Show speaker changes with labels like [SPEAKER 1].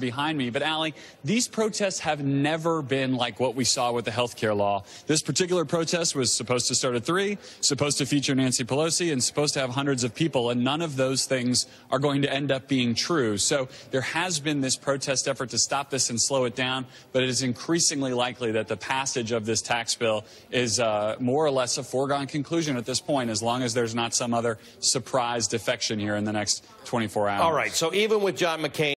[SPEAKER 1] behind me. But, Allie, these protests have never been like what we saw with the health care law. This particular protest was supposed to start at 3, supposed to feature Nancy Pelosi, and supposed to have hundreds of people, and none of those things are going to end up being true. So there has been this protest effort to stop this and slow it down, but it is increasingly likely that the passage of this tax bill is uh, more or less a foregone conclusion at this point, as long as there's not some other surprise defection here in the next 24 hours.
[SPEAKER 2] All right, so even with John McCain.